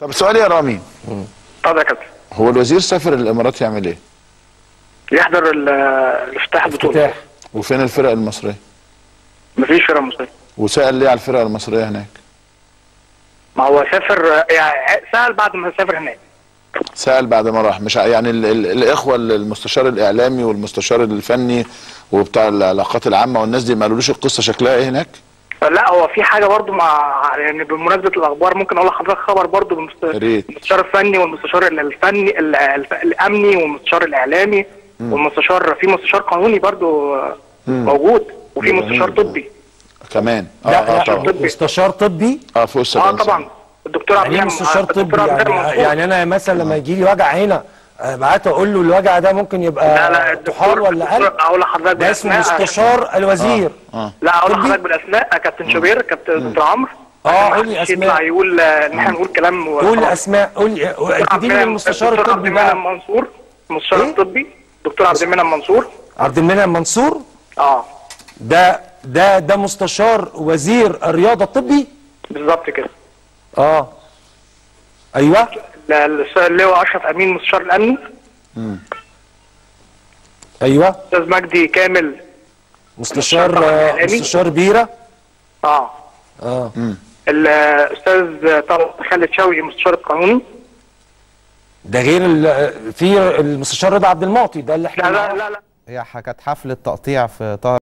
طب سؤال يا رامي. اتفضل يا كابتن. هو الوزير سافر الامارات يعمل إيه؟ يحضر ال- الافتتاح البطوله وفين الفرق المصرية؟ مفيش فرقه مصرية. وسأل ليه على الفرق المصرية هناك؟ ما هو سافر يعني سأل بعد ما سافر هناك. سأل بعد ما راح. مش يعني ال ال الإخوة المستشار الإعلامي والمستشار الفني وبتاع العلاقات العامة والناس دي ما قالولوش القصة شكلها إيه هناك؟ لا هو في حاجة برضو مع يعني بمناسبة الأخبار ممكن أقول لحضرتك خبر برضو بالمست- يا ريت. المستشار الفني والمستشار ال- الفني ال- الف- الأمني والمستشار الإعلامي والمستشار في مستشار قانوني برضو موجود وفي مستشار طبي. كمان. آه لا آه لا طبعا. مستشار طبي؟ آه فوق آه طبعا. الدكتور عبد يعني إيه المنعم- مستشار الدكتور طبي؟ عبد يعني. يعني أنا مثلا لما يجي لي وجع هنا ابعت أقول له الوجع ده ممكن يبقى لا لا طحال الدكتور ولا قلب أقول لحضرتك ده اسمه. مستشار الوزير. آه. لا أقول؟ لحضرتك بالاسماء كابتن شوبير كابتن دكتور عمرو. آه، عشان قول لي. يطلع يقول آه، إن إحنا نقول كلام قول لي. أسماء. قول لي المنعم- المستشار الطبي المنعم بقى. منصور. المستشار إيه؟ الطبي دكتور عبد المنعم منصور. عبد المنعم منصور؟ آه. ده ده ده مستشار وزير الرياضة الطبي؟ بالظبط كده. آه. أيوه. هو أشرف أمين مستشار الامني أيوه. أستاذ مجدي كامل. مستشار. مستشار بيرة. آه. آه. الأستاذ طبعا خالد شوقي المستشار القانوني ده غير ال- في المستشار رضا عبد المعطي ده اللي إحنا لا لا لا لا. هي ح- كانت حفلة تقطيع في طه